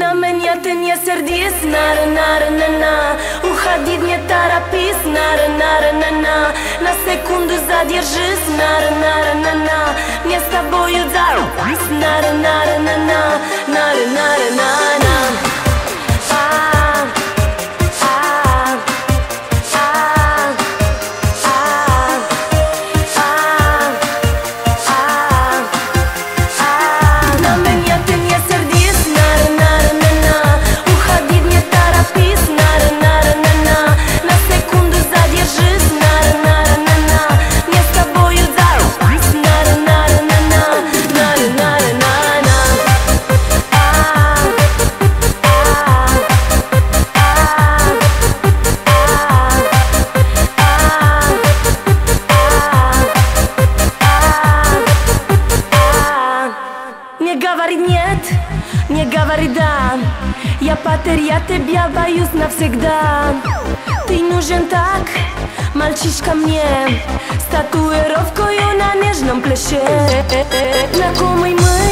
На меня ты не сердись, на нара на на. Уходи не торопись, нара на на на. На секунду задержись, на на на на. Мне с тобою за на на вреда Я потерять тебя боюсь навсегда. Ты нужен так, мальчишка мне. С татуировкою на нежном плеше Знакомый мы.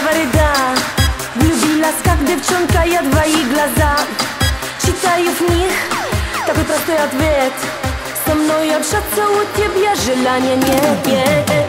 говори да Влюбилась как девчонка, я твои глаза Читаю в них такой простой ответ Со мной общаться у тебя желания нет, нет.